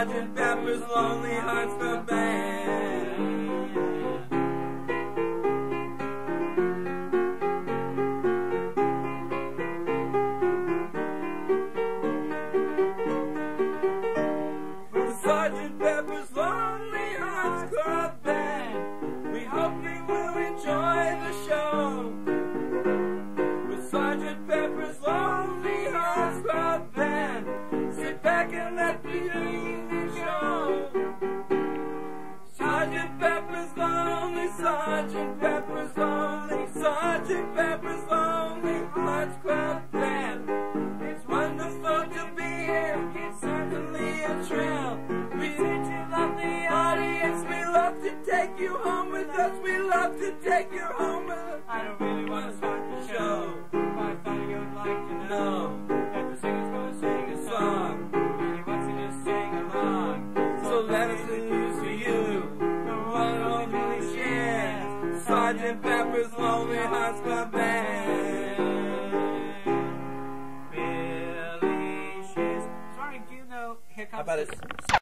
Sergeant Pepper's Lonely Hearts Club Band. Sergeant Pepper's Lonely Hearts Club Band. We hope you will enjoy the show. With Sergeant Sergeant Pepper's lonely, Sergeant Pepper's lonely, much Club band. It's wonderful to be here, it's certainly a thrill. We teach you love the audience, we love to take you home with us, we love to take you home with us. I don't really want to start the show, but I thought you'd like to know. Sergeant Pepper's Lonely Hearts Club Band. Billy Shears. Sorry, do you know Here Comes How about it?